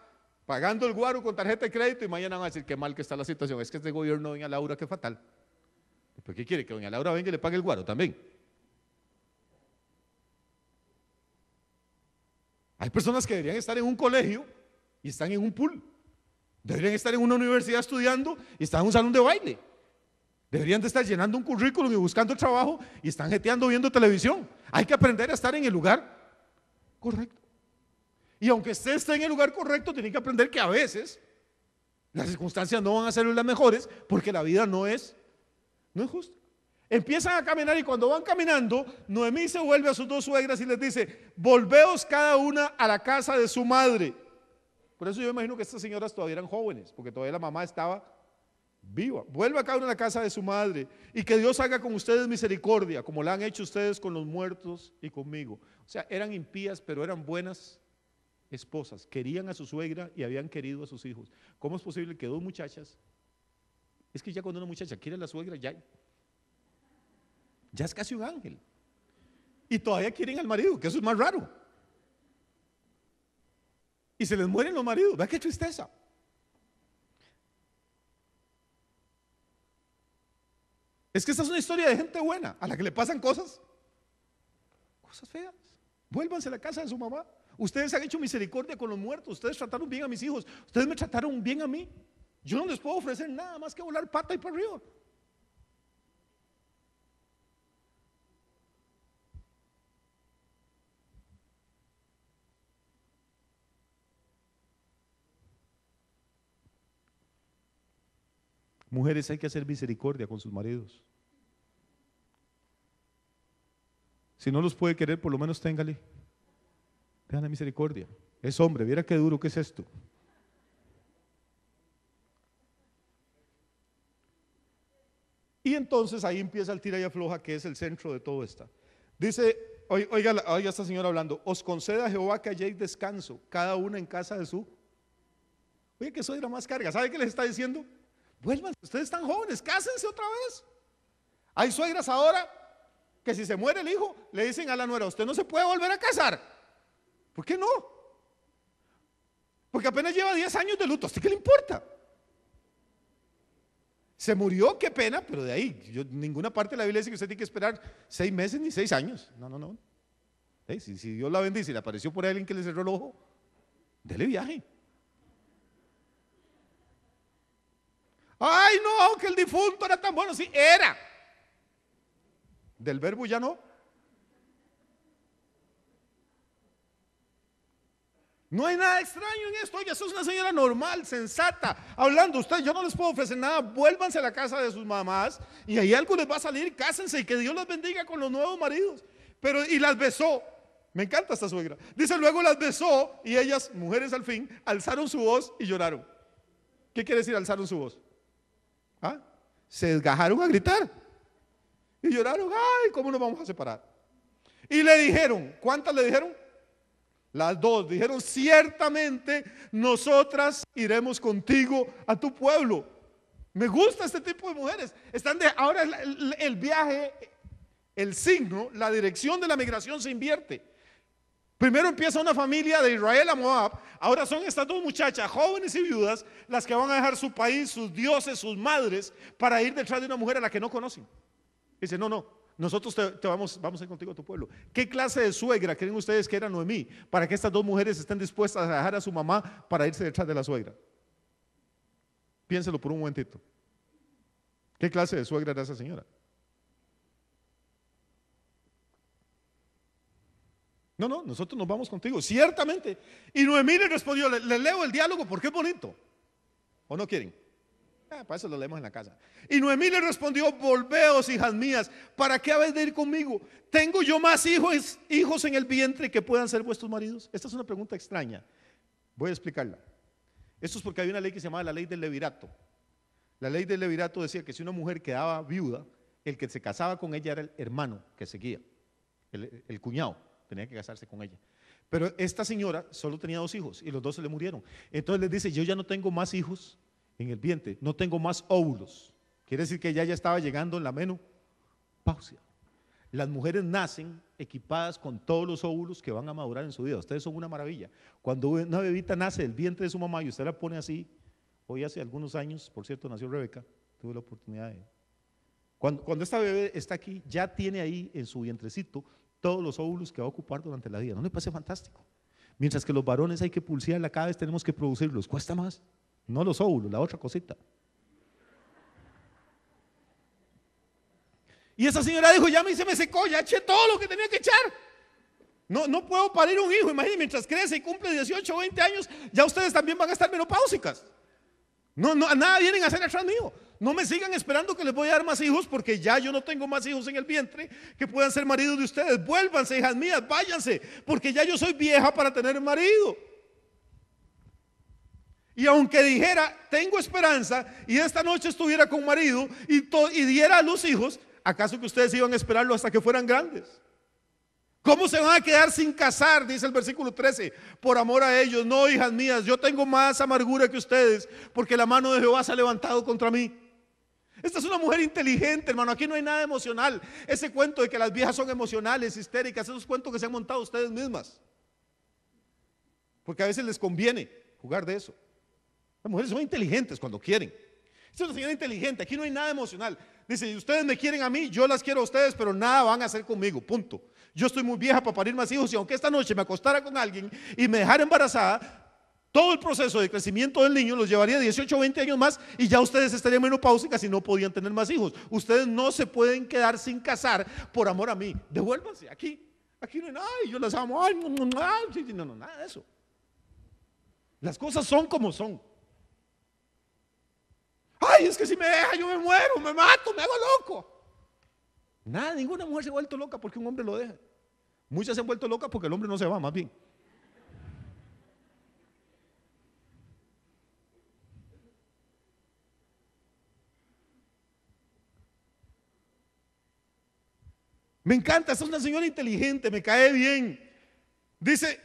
pagando el guaro con tarjeta de crédito y mañana van a decir qué mal que está la situación. Es que este gobierno, doña Laura, qué fatal. ¿Pero qué quiere? Que doña Laura venga y le pague el guaro también. Hay personas que deberían estar en un colegio y están en un pool. Deberían estar en una universidad estudiando y están en un salón de baile. Deberían de estar llenando un currículum y buscando trabajo y están jeteando viendo televisión. Hay que aprender a estar en el lugar correcto. Y aunque usted esté en el lugar correcto, tiene que aprender que a veces las circunstancias no van a ser las mejores porque la vida no es, no es justa. Empiezan a caminar y cuando van caminando, Noemí se vuelve a sus dos suegras y les dice, volveos cada una a la casa de su madre. Por eso yo imagino que estas señoras todavía eran jóvenes, porque todavía la mamá estaba viva. Vuelve a cada una a la casa de su madre y que Dios haga con ustedes misericordia, como la han hecho ustedes con los muertos y conmigo. O sea, eran impías, pero eran buenas esposas. Querían a su suegra y habían querido a sus hijos. ¿Cómo es posible que dos muchachas, es que ya cuando una muchacha quiere a la suegra, ya, ya es casi un ángel. Y todavía quieren al marido, que eso es más raro y se les mueren los maridos. Vea qué tristeza. Es que esta es una historia de gente buena, a la que le pasan cosas, cosas feas. Vuélvanse a la casa de su mamá. Ustedes han hecho misericordia con los muertos. Ustedes trataron bien a mis hijos. Ustedes me trataron bien a mí. Yo no les puedo ofrecer nada más que volar pata y para arriba. Mujeres, hay que hacer misericordia con sus maridos. Si no los puede querer, por lo menos téngale. Vean la misericordia. Es hombre, viera qué duro que es esto. Y entonces ahí empieza el tira y afloja, que es el centro de todo esto. Dice, oiga, oiga esta señora hablando, os conceda Jehová que hayáis descanso, cada una en casa de su. Oye, que soy la más carga. ¿Sabe qué les está diciendo? Vuelvan, ustedes están jóvenes, cásense otra vez. Hay suegras ahora que si se muere el hijo, le dicen a la nuera, usted no se puede volver a casar. ¿Por qué no? Porque apenas lleva 10 años de luto, ¿a usted qué le importa? Se murió, qué pena, pero de ahí, ninguna parte de la Biblia dice que usted tiene que esperar seis meses ni seis años. No, no, no. si, Dios la bendice y le apareció por alguien que le cerró el ojo, dele viaje. Ay, no, que el difunto era tan bueno. Sí, era. Del verbo ya no. No hay nada extraño en esto. Oiga, eso es una señora normal, sensata, hablando. Usted, yo no les puedo ofrecer nada. Vuélvanse a la casa de sus mamás y ahí algo les va a salir. Cásense y que Dios los bendiga con los nuevos maridos. Pero, y las besó. Me encanta esta suegra. Dice, luego las besó y ellas, mujeres al fin, alzaron su voz y lloraron. ¿Qué quiere decir alzaron su voz? ¿Ah? Se desgajaron a gritar. Y lloraron, ay, ¿cómo nos vamos a separar? Y le dijeron, ¿cuántas le dijeron? Las dos dijeron, ciertamente nosotras iremos contigo a tu pueblo. Me gusta este tipo de mujeres. Están de, ahora el, el viaje, el signo, la dirección de la migración se invierte. Primero empieza una familia de Israel a Moab. Ahora son estas dos muchachas, jóvenes y viudas, las que van a dejar su país, sus dioses, sus madres, para ir detrás de una mujer a la que no conocen. Dice, no, no, nosotros te, vamos, vamos a ir contigo a tu pueblo. ¿Qué clase de suegra creen ustedes que era Noemí para que estas dos mujeres estén dispuestas a dejar a su mamá para irse detrás de la suegra? Piénselo por un momentito. ¿Qué clase de suegra era esa señora? No, no, nosotros nos vamos contigo, ciertamente. Y Noemí le respondió, le, leo el diálogo porque es bonito. ¿O no quieren? Ah, para eso lo leemos en la casa. Y Noemí le respondió, volveos, hijas mías, ¿para qué habéis de ir conmigo? ¿Tengo yo más hijos, en el vientre que puedan ser vuestros maridos? Esta es una pregunta extraña. Voy a explicarla. Esto es porque hay una ley que se llama la ley del levirato. La ley del levirato decía que si una mujer quedaba viuda, el que se casaba con ella era el hermano que seguía, el cuñado tenía que casarse con ella. Pero esta señora solo tenía dos hijos y los dos se le murieron. Entonces le dice, yo ya no tengo más hijos en el vientre, no tengo más óvulos. Quiere decir que ella ya estaba llegando en la menopausia. Las mujeres nacen equipadas con todos los óvulos que van a madurar en su vida. Ustedes son una maravilla. Cuando una bebita nace del vientre de su mamá y usted la pone así, hoy hace algunos años, por cierto, nació Rebeca, tuve la oportunidad de... Cuando, cuando esta bebé está aquí, ya tiene ahí en su vientrecito todos los óvulos que va a ocupar durante la vida. ¿No le parece fantástico? Mientras que los varones hay que pulsearla cada vez tenemos que producirlos. Cuesta más. No los óvulos, la otra cosita. Y esa señora dijo, ya me se me secó, ya eché todo lo que tenía que echar. No, no puedo parir un hijo. Imagínense, mientras crece y cumple 18 o 20 años, ya ustedes también van a estar menopáusicas. No, no, nada vienen a hacer atrás mío. No me sigan esperando que les voy a dar más hijos porque ya yo no tengo más hijos en el vientre que puedan ser maridos de ustedes. Vuélvanse, hijas mías, váyanse, porque ya yo soy vieja para tener marido. Y aunque dijera, tengo esperanza, y esta noche estuviera con marido y, y diera a los hijos, ¿acaso que ustedes iban a esperarlo hasta que fueran grandes? ¿Cómo se van a quedar sin casar? Dice el versículo 13. Por amor a ellos. No, hijas mías, yo tengo más amargura que ustedes porque la mano de Jehová se ha levantado contra mí. Esta es una mujer inteligente, hermano. Aquí no hay nada emocional. Ese cuento de que las viejas son emocionales, histéricas, esos cuentos que se han montado ustedes mismas. Porque a veces les conviene jugar de eso. Las mujeres son inteligentes cuando quieren. Esta es una señora inteligente. Aquí no hay nada emocional. Dice, ustedes me quieren a mí, yo las quiero a ustedes, pero nada van a hacer conmigo. Punto. Yo estoy muy vieja para parir más hijos y aunque esta noche me acostara con alguien y me dejara embarazada, todo el proceso de crecimiento del niño los llevaría 18 o 20 años más y ya ustedes estarían menopáusicas y no podían tener más hijos. Ustedes no se pueden quedar sin casar por amor a mí. Devuélvanse aquí. Aquí no hay nada, yo las amo. Ay, no, no, nada de eso. Las cosas son como son. Ay, es que si me deja yo me muero, me mato, me hago loco. Nada, ninguna mujer se ha vuelto loca porque un hombre lo deja. Muchas se han vuelto locas porque el hombre no se va, más bien. Me encanta, es una señora inteligente, me cae bien. Dice,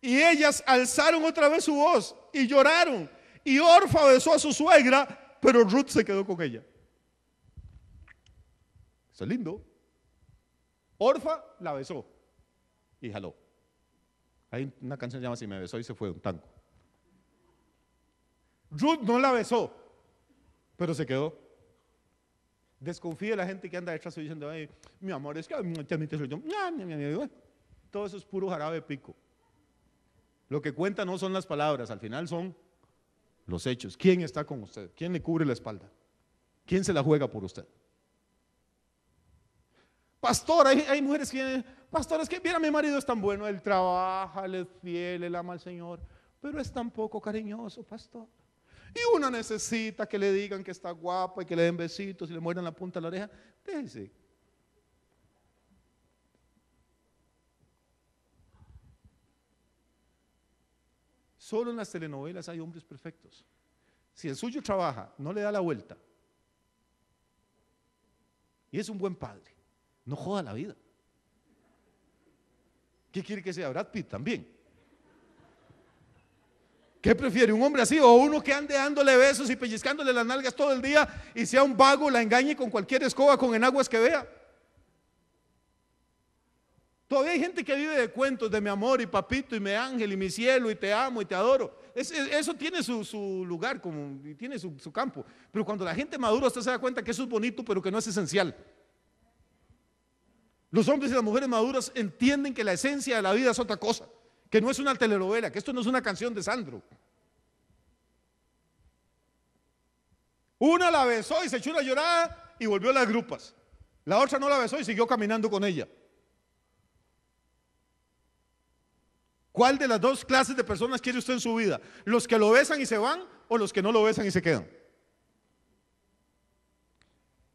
y ellas alzaron otra vez su voz y lloraron. Y Orfa besó a su suegra, pero Ruth se quedó con ella. Eso es lindo. Orfa la besó y jaló. Hay una canción que llama Si me besó y se fue un tango. Ruth no la besó, pero se quedó. Desconfía de la gente que anda detrás diciendo, mi amor, es que soy yo. Todo eso es puro jarabe pico. Lo que cuenta no son las palabras, al final son los hechos. ¿Quién está con usted? ¿Quién le cubre la espalda? ¿Quién se la juega por usted? Pastor, hay, mujeres que, pastor, es que mira, mi marido es tan bueno, él trabaja, él es fiel, él ama al Señor, pero es tan poco cariñoso, pastor. Y una necesita que le digan que está guapa y que le den besitos y le mueran la punta de la oreja. Déjese. Solo en las telenovelas hay hombres perfectos. Si el suyo trabaja, no le da la vuelta. Y es un buen padre. No joda la vida. ¿Qué quiere que sea? Brad Pitt también. ¿Qué prefiere? ¿Un hombre así o uno que ande dándole besos y pellizcándole las nalgas todo el día y sea un vago, la engañe con cualquier escoba, con enaguas que vea? Todavía hay gente que vive de cuentos de mi amor y papito y mi ángel y mi cielo y te amo y te adoro. eso tiene su, lugar, como, tiene su, campo. Pero cuando la gente madura, usted se da cuenta que eso es bonito, pero que no es esencial. Los hombres y las mujeres maduras entienden que la esencia de la vida es otra cosa, que no es una telenovela, que esto no es una canción de Sandro. Una la besó y se echó una llorada y volvió a las grupas. La otra no la besó y siguió caminando con ella. ¿Cuál de las dos clases de personas quiere usted en su vida? ¿Los que lo besan y se van o los que no lo besan y se quedan?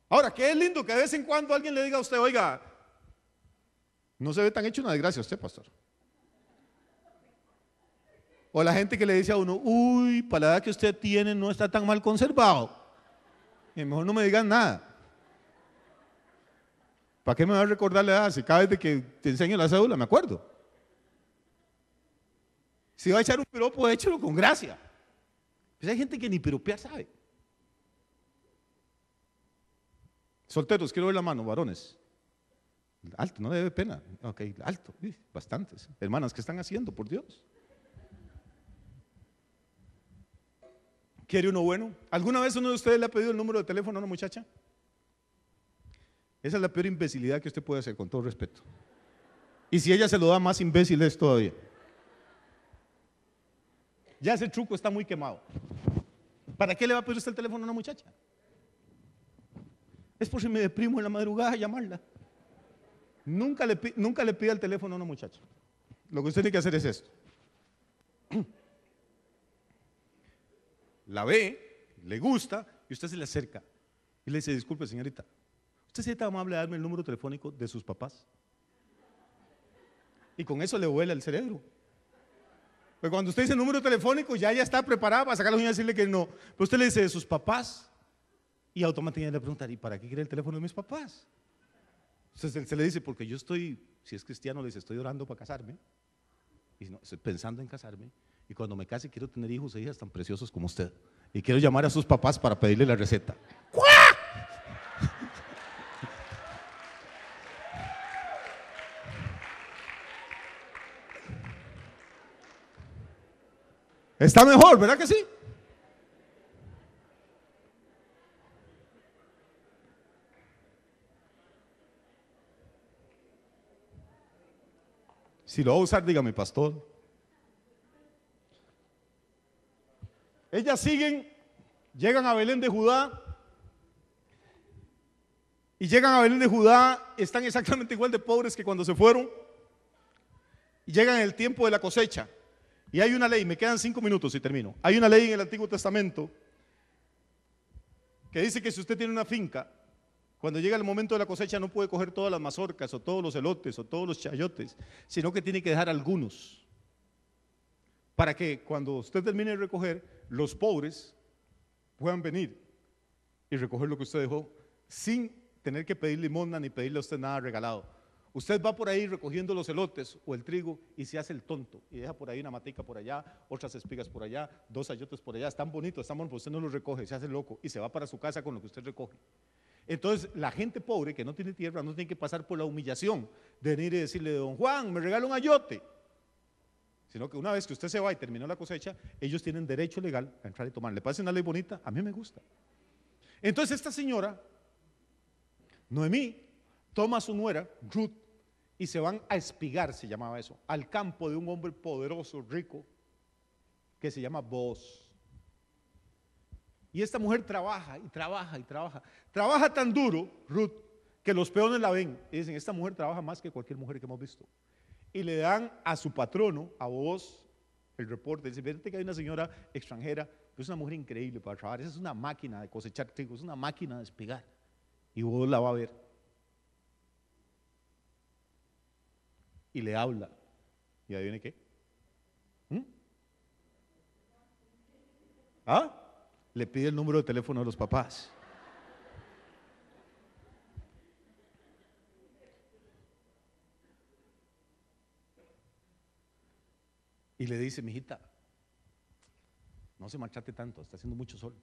Ahora, qué es lindo que de vez en cuando alguien le diga a usted, oiga, no se ve tan hecho una desgracia usted, pastor. O la gente que le dice a uno, uy, para la edad que usted tiene no está tan mal conservado. Y mejor no me digan nada. ¿Para qué me va a recordar la edad si cada vez que te enseño la cédula me acuerdo? Si va a echar un piropo, échalo con gracia. Pues hay gente que ni piropear sabe. Solteros, quiero ver la mano, varones. Alto, no debe pena. Ok, alto, bastantes. Hermanas, ¿qué están haciendo, por Dios? ¿Quiere uno bueno? ¿Alguna vez uno de ustedes le ha pedido el número de teléfono a una muchacha? Esa es la peor imbecilidad que usted puede hacer, con todo respeto. Y si ella se lo da, más imbécil es todavía. Ya ese truco está muy quemado. ¿Para qué le va a pedir usted el teléfono a una muchacha? Es por si me deprimo en la madrugada a llamarla. Nunca le, nunca le pida el teléfono a una muchacha. Lo que usted tiene que hacer es esto. La ve, le gusta y usted se le acerca y le dice, disculpe señorita, ¿usted sería tan amable darme el número telefónico de sus papás? Y con eso le vuela el cerebro. Pero cuando usted dice el número telefónico, ya ya está preparada para sacar la uña y decirle que no. Pero usted le dice de sus papás y automáticamente le pregunta, ¿y para qué quiere el teléfono de mis papás? Entonces se le dice, porque yo estoy, si es cristiano, le dice, estoy orando para casarme. Y no, estoy pensando en casarme. Y cuando me case quiero tener hijos e hijas tan preciosos como usted. Y quiero llamar a sus papás para pedirle la receta. Está mejor, ¿verdad que sí? Si lo va a usar, dígame, pastor. Ellas siguen, llegan a Belén de Judá. Y llegan a Belén de Judá, están exactamente igual de pobres que cuando se fueron. Y llegan en el tiempo de la cosecha. Y hay una ley, me quedan cinco minutos y termino. Hay una ley en el Antiguo Testamento que dice que si usted tiene una finca, cuando llega el momento de la cosecha no puede coger todas las mazorcas o todos los elotes o todos los chayotes, sino que tiene que dejar algunos. Para que cuando usted termine de recoger, los pobres puedan venir y recoger lo que usted dejó sin tener que pedir limosna ni pedirle a usted nada regalado. Usted va por ahí recogiendo los elotes o el trigo y se hace el tonto y deja por ahí una matica por allá, otras espigas por allá, dos ayotes por allá, están bonitos, están bonitos, usted no los recoge, se hace loco y se va para su casa con lo que usted recoge. Entonces, la gente pobre que no tiene tierra no tiene que pasar por la humillación de venir y decirle, don Juan, me regala un ayote. Sino que una vez que usted se va y terminó la cosecha, ellos tienen derecho legal a entrar y tomar. ¿Le parece una ley bonita? A mí me gusta. Entonces, esta señora, Noemí, toma a su nuera, Ruth, y se van a espigar, se llamaba eso, al campo de un hombre poderoso, rico, que se llama Boz. Y esta mujer trabaja y trabaja y trabaja. Trabaja tan duro, Ruth, que los peones la ven y dicen, esta mujer trabaja más que cualquier mujer que hemos visto. Y le dan a su patrono, a Boz, el reporte. Dice, fíjate que hay una señora extranjera, que es una mujer increíble para trabajar. Esa es una máquina de cosechar trigo, es una máquina de espigar. Y vos la va a ver. y le habla. ¿Y adivine qué? ¿Mm? ¿Ah? Le pide el número de teléfono de los papás. Y le dice, mijita, no se maltrate tanto, está haciendo mucho sol.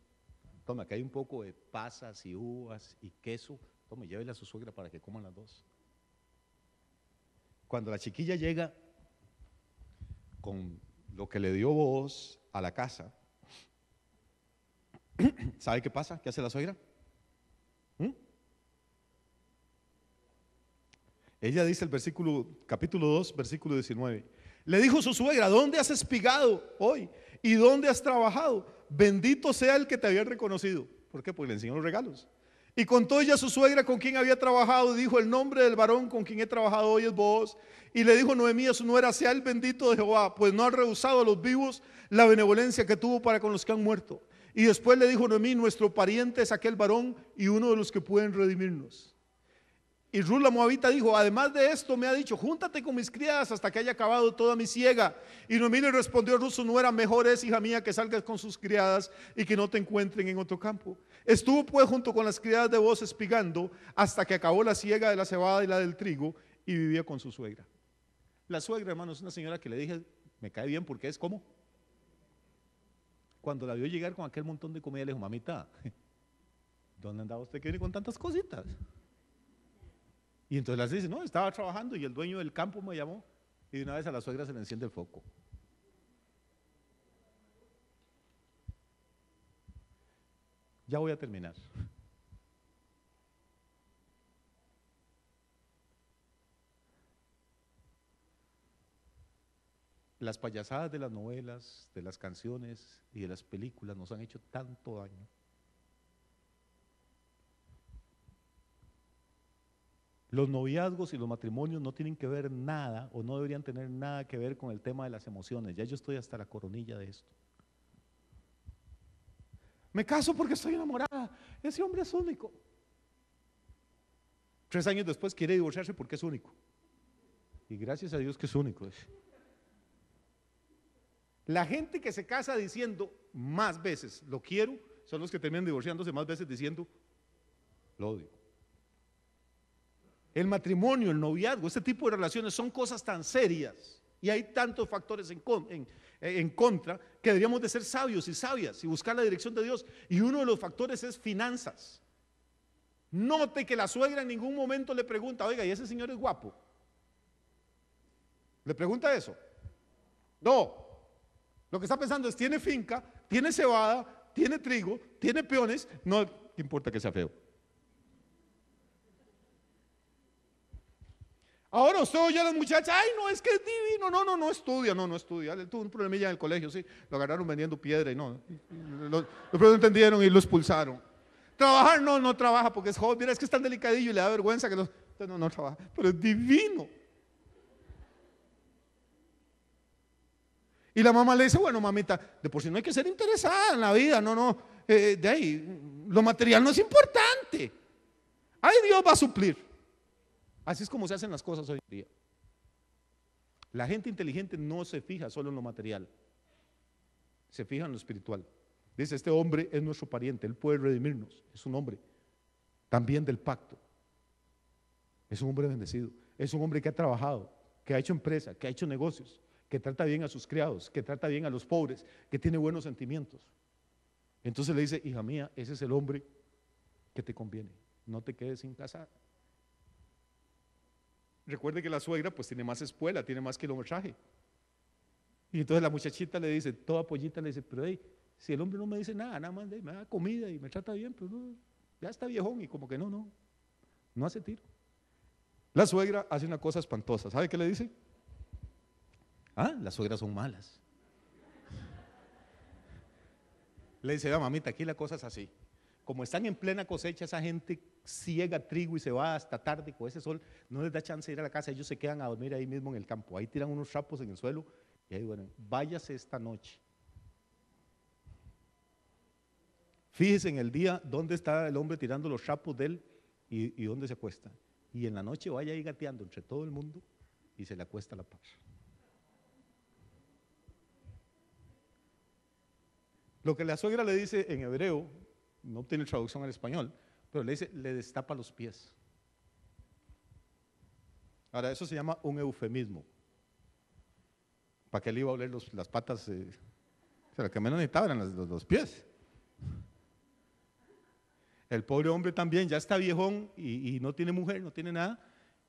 Tome, acá hay un poco de pasas y uvas y queso. Tome, llévele a su suegra para que coman las dos. Cuando la chiquilla llega con lo que le dio voz a la casa, ¿sabe qué pasa? ¿Qué hace la suegra? ¿Mm? Ella dice el versículo, capítulo 2, versículo 19. Le dijo su suegra, ¿dónde has espigado hoy? ¿Y dónde has trabajado? Bendito sea el que te había reconocido. ¿Por qué? Porque le enseñó los regalos. Y contó ella a su suegra con quien había trabajado, dijo, el nombre del varón con quien he trabajado hoy es vos. Y le dijo Noemí a su nuera, sea el bendito de Jehová, pues no ha rehusado a los vivos la benevolencia que tuvo para con los que han muerto. Y después le dijo Noemí, nuestro pariente es aquel varón y uno de los que pueden redimirnos. Y Ruth la Moabita dijo, además de esto me ha dicho, júntate con mis criadas hasta que haya acabado toda mi siega. Y Noemí le respondió Ruth, no era mejor es, hija mía, que salgas con sus criadas y que no te encuentren en otro campo. Estuvo pues junto con las criadas de voz espigando hasta que acabó la siega de la cebada y la del trigo y vivía con su suegra. La suegra, hermano, es una señora que le dije, me cae bien porque es como. Cuando la vio llegar con aquel montón de comida, le dijo, mamita, ¿dónde andaba usted que viene con tantas cositas? Y entonces las dice, no, estaba trabajando y el dueño del campo me llamó y de una vez a la suegra se le enciende el foco. Ya voy a terminar. Las payasadas de las novelas, de las canciones y de las películas nos han hecho tanto daño. Los noviazgos y los matrimonios no tienen que ver nada o no deberían tener nada que ver con el tema de las emociones. Ya yo estoy hasta la coronilla de esto. Me caso porque estoy enamorada. Ese hombre es único. Tres años después quiere divorciarse porque es único. Y gracias a Dios que es único. La gente que se casa diciendo más veces lo quiero son los que terminan divorciándose más veces diciendo lo odio. El matrimonio, el noviazgo, este tipo de relaciones son cosas tan serias y hay tantos factores en, en, contra que deberíamos de ser sabios y sabias y buscar la dirección de Dios. Y uno de los factores es finanzas. Note que la suegra en ningún momento le pregunta, oiga, ¿y ese señor es guapo? ¿Le pregunta eso? No. Lo que está pensando es, tiene finca, tiene cebada, tiene trigo, tiene peones, no importa que sea feo. Ahora usted oye a las muchachas, ay, no, es que es divino. No, no, no estudia, no, no estudia. Tuvo un problemilla en el colegio, sí. Lo agarraron vendiendo piedra y no. Los, los entendieron y lo expulsaron. Trabajar, no, no trabaja porque es joven. Mira, es que es tan delicadillo y le da vergüenza que no, no, no trabaja. Pero es divino. Y la mamá le dice, bueno, mamita, de por sí no hay que ser interesada en la vida, no, no. Eh, de ahí, lo material no es importante. Ahí Dios va a suplir. Así es como se hacen las cosas hoy en día. La gente inteligente no se fija solo en lo material, se fija en lo espiritual. Dice, este hombre es nuestro pariente, él puede redimirnos, es un hombre también del pacto. Es un hombre bendecido, es un hombre que ha trabajado, que ha hecho empresa, que ha hecho negocios, que trata bien a sus criados, que trata bien a los pobres, que tiene buenos sentimientos. Entonces le dice, hija mía, ese es el hombre que te conviene, no te quedes sin casar. Recuerde que la suegra pues tiene más espuela, tiene más kilometraje. Y entonces la muchachita le dice, toda pollita le dice, pero hey, si el hombre no me dice nada, nada más me da comida y me trata bien, pues ya está viejón y como que no, no, no hace tiro. La suegra hace una cosa espantosa, ¿sabe qué le dice? Ah, las suegras son malas. Le dice, a mamita, aquí la cosa es así como están en plena cosecha, esa gente ciega trigo y se va hasta tarde con ese sol, no les da chance de ir a la casa, ellos se quedan a dormir ahí mismo en el campo, ahí tiran unos trapos en el suelo y ahí bueno, váyase esta noche. Fíjese en el día dónde está el hombre tirando los trapos de él y, y dónde se acuesta. Y en la noche vaya ahí gateando entre todo el mundo y se le acuesta la paz. Lo que la suegra le dice en hebreo no tiene traducción al español, pero le dice, le destapa los pies. Ahora, eso se llama un eufemismo. ¿Para qué le iba a oler las patas? O sea, lo que menos necesitaba eran los, los pies. El pobre hombre también ya está viejón y, no tiene mujer, no tiene nada.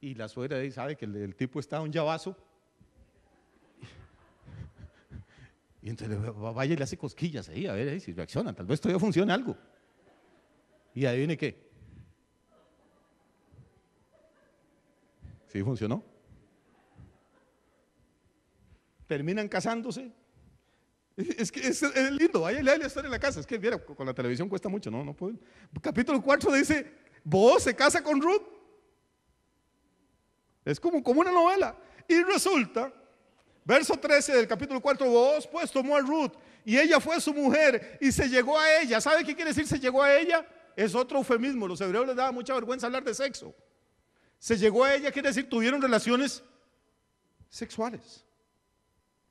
Y la suegra ahí sabe que el, tipo está un llavazo. Y entonces vaya y le hace cosquillas ahí, a ver si reacciona. Tal vez todavía funcione algo. Y ahí viene qué. ¿Sí funcionó? Terminan casándose. Es que es, lindo, vaya a estar en la casa. Es que mira, con la televisión cuesta mucho, ¿no? no pueden. Capítulo 4 dice, vos se casa con Ruth. Es como, como una novela. Y resulta, verso 13 del capítulo 4, vos pues tomó a Ruth y ella fue su mujer y se llegó a ella. ¿Sabe qué quiere decir se llegó a ella? Es otro eufemismo. Los hebreos les daba mucha vergüenza hablar de sexo. Se llegó a ella, quiere decir, tuvieron relaciones sexuales.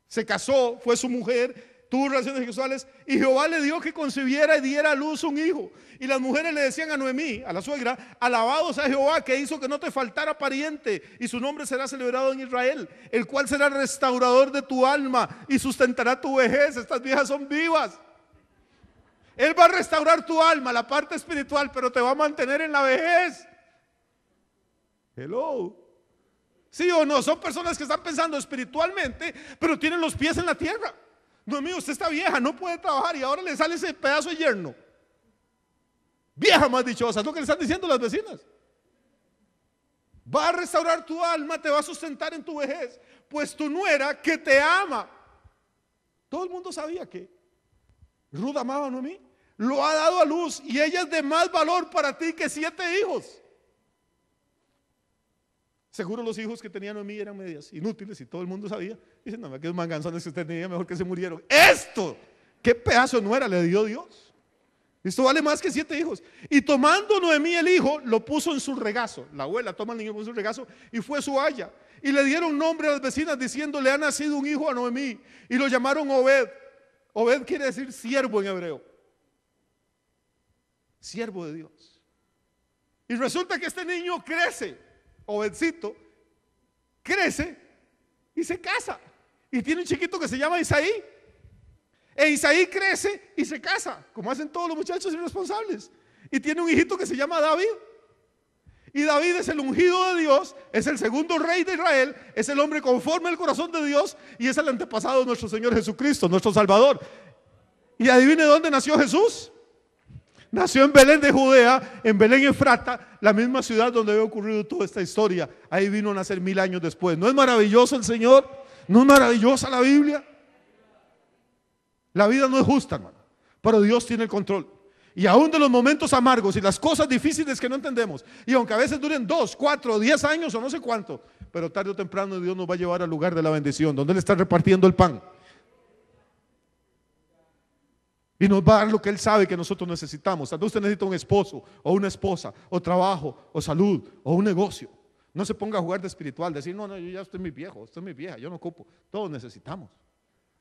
Se casó, fue su mujer, tuvo relaciones sexuales y Jehová le dio que concibiera y diera a luz un hijo. Y las mujeres le decían a Noemí, a la suegra, alabados a Jehová que hizo que no te faltara pariente y su nombre será celebrado en Israel, el cual será restaurador de tu alma y sustentará tu vejez. Estas viejas son vivas. Él va a restaurar tu alma, la parte espiritual, pero te va a mantener en la vejez. Hello. ¿Sí o no? Son personas que están pensando espiritualmente, pero tienen los pies en la tierra. No, usted está vieja, no puede trabajar y ahora le sale ese pedazo de yerno. Vieja más dichosa, es lo que le están diciendo las vecinas. Va a restaurar tu alma, te va a sustentar en tu vejez, pues tu nuera que te ama. Todo el mundo sabía que Ruth amaba a Noemí. Lo ha dado a luz y ella es de más valor para ti que siete hijos. Seguro los hijos que tenía Noemí eran medias inútiles y todo el mundo sabía. Dicen, no, aquellos manganzones que usted tenía, mejor que se murieron. Esto, qué pedazo no era, le dio Dios. Esto vale más que siete hijos. Y tomando Noemí el hijo, lo puso en su regazo. La abuela toma al niño en su regazo y fue su haya. Y le dieron nombre a las vecinas diciendo, le ha nacido un hijo a Noemí. Y lo llamaron Obed. Obed quiere decir siervo en hebreo. Siervo de Dios. Y resulta que este niño crece Obedcito, crece y se casa. Y tiene un chiquito que se llama Isaí. E Isaí crece y se casa, como hacen todos los muchachos irresponsables. Y tiene un hijito que se llama David. Y David es el ungido de Dios, es el segundo rey de Israel, es el hombre conforme al corazón de Dios y es el antepasado de nuestro Señor Jesucristo, nuestro Salvador. Y adivine dónde nació Jesús. Nació en Belén de Judea, en Belén Efrata, la misma ciudad donde había ocurrido toda esta historia. Ahí vino a nacer mil años después. ¿No es maravilloso el Señor? ¿No es maravillosa la Biblia? La vida no es justa, hermano, pero Dios tiene el control. Y aún de los momentos amargos y las cosas difíciles que no entendemos, y aunque a veces duren dos, cuatro, diez años o no sé cuánto, pero tarde o temprano Dios nos va a llevar al lugar de la bendición, donde Él está repartiendo el pan. Y nos va a dar lo que Él sabe que nosotros necesitamos. Tal vez usted necesita un esposo o una esposa, o trabajo, o salud, o un negocio. No se ponga a jugar de espiritual, decir, no, no, yo ya estoy muy viejo, estoy muy vieja, yo no ocupo. Todos necesitamos.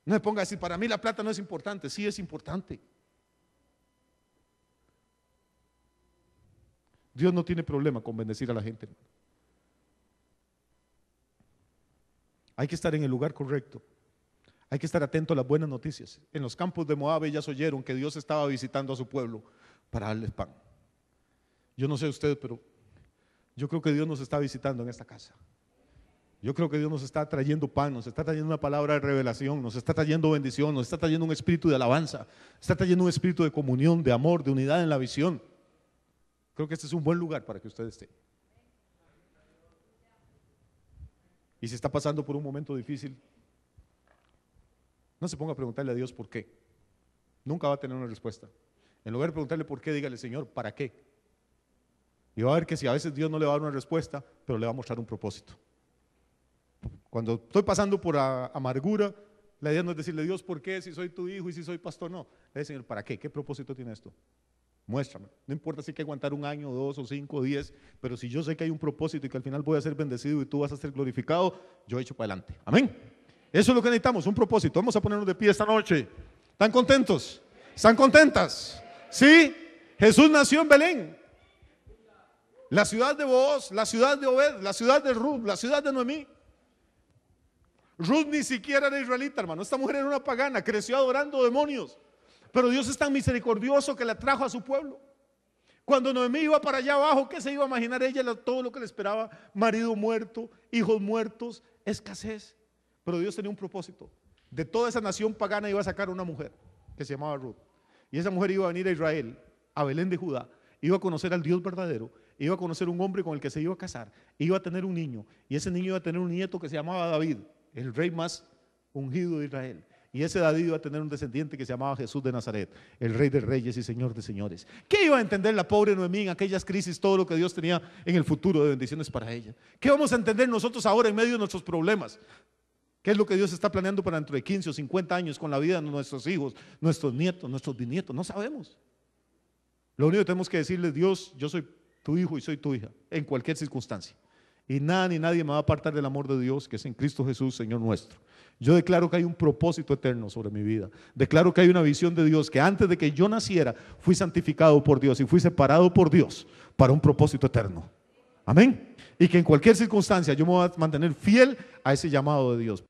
No se ponga a decir, para mí la plata no es importante. Sí es importante. Dios no tiene problema con bendecir a la gente. Hay que estar en el lugar correcto. Hay que estar atento a las buenas noticias. En los campos de Moab ellas oyeron que Dios estaba visitando a su pueblo para darles pan. Yo no sé usted, pero yo creo que Dios nos está visitando en esta casa. Yo creo que Dios nos está trayendo pan, nos está trayendo una palabra de revelación, nos está trayendo bendición, nos está trayendo un espíritu de alabanza, está trayendo un espíritu de comunión, de amor, de unidad en la visión. Creo que este es un buen lugar para que usted esté. Y si está pasando por un momento difícil, no se ponga a preguntarle a Dios por qué. Nunca va a tener una respuesta. En lugar de preguntarle por qué, dígale, Señor, ¿para qué? Y va a ver que si a veces Dios no le va a dar una respuesta, pero le va a mostrar un propósito. Cuando estoy pasando por amargura, la idea no es decirle, Dios, ¿por qué? Si soy tu hijo y si soy pastor, no. Le dice, Señor, ¿para qué? ¿Qué propósito tiene esto? Muéstrame. No importa si hay que aguantar un año, dos o cinco o diez, pero si yo sé que hay un propósito y que al final voy a ser bendecido y tú vas a ser glorificado, yo he hecho para adelante. Amén. Eso es lo que necesitamos, un propósito. Vamos a ponernos de pie esta noche. ¿Están contentos? ¿Están contentas? Sí, Jesús nació en Belén. La ciudad de Boaz, la ciudad de Obed, la ciudad de Ruth, la ciudad de Noemí. Ruth ni siquiera era israelita, hermano. Esta mujer era una pagana, creció adorando demonios. Pero Dios es tan misericordioso que la trajo a su pueblo. Cuando Noemí iba para allá abajo, ¿qué se iba a imaginar ella? Todo lo que le esperaba, marido muerto, hijos muertos, escasez. Pero Dios tenía un propósito. De toda esa nación pagana iba a sacar una mujer que se llamaba Ruth. Y esa mujer iba a venir a Israel, a Belén de Judá, iba a conocer al Dios verdadero, iba a conocer un hombre con el que se iba a casar, iba a tener un niño, y ese niño iba a tener un nieto que se llamaba David, el rey más ungido de Israel. Y ese David iba a tener un descendiente que se llamaba Jesús de Nazaret, el rey de reyes y señor de señores. ¿Qué iba a entender la pobre Noemí en aquellas crisis, todo lo que Dios tenía en el futuro de bendiciones para ella? ¿Qué vamos a entender nosotros ahora en medio de nuestros problemas? ¿Qué es lo que Dios está planeando para dentro de 15 o 50 años con la vida de nuestros hijos, nuestros nietos, nuestros bisnietos? No sabemos. Lo único que tenemos que decirle, Dios, yo soy tu hijo y soy tu hija, en cualquier circunstancia. Y nada ni nadie me va a apartar del amor de Dios que es en Cristo Jesús, Señor nuestro. Yo declaro que hay un propósito eterno sobre mi vida. Declaro que hay una visión de Dios que antes de que yo naciera fui santificado por Dios y fui separado por Dios para un propósito eterno. Amén. Y que en cualquier circunstancia yo me voy a mantener fiel a ese llamado de Dios.